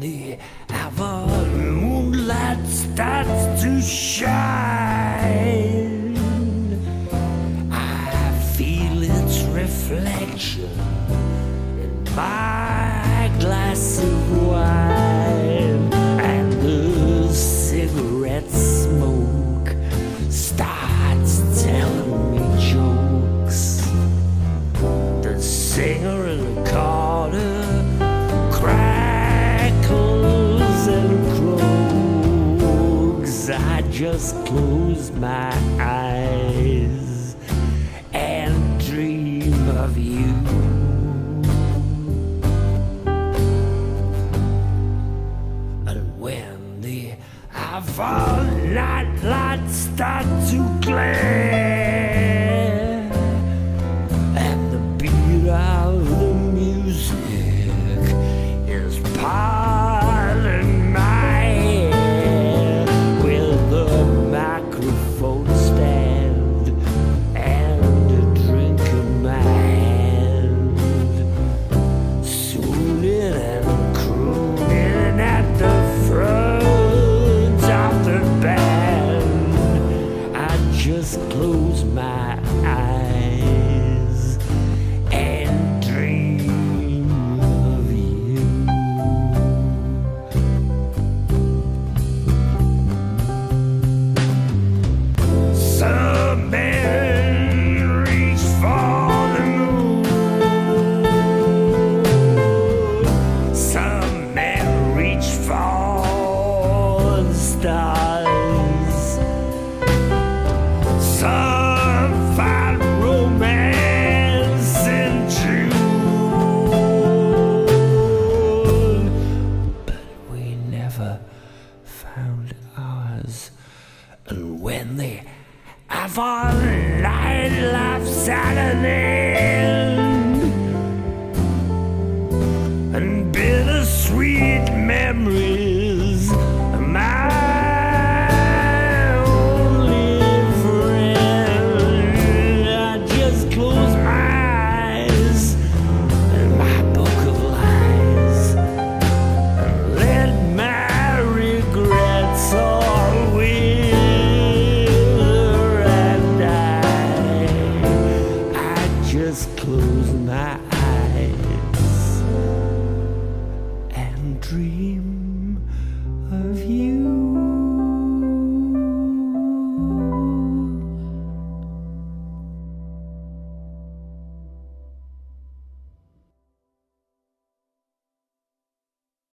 the ever moonlight starts to shine, I feel its reflection in my glass I just close my eyes and dream of you. And when the Ava night lights start to glare and dream of you. Some men reach for the moon. Some men reach for the stars. in the Avant night love Saturday.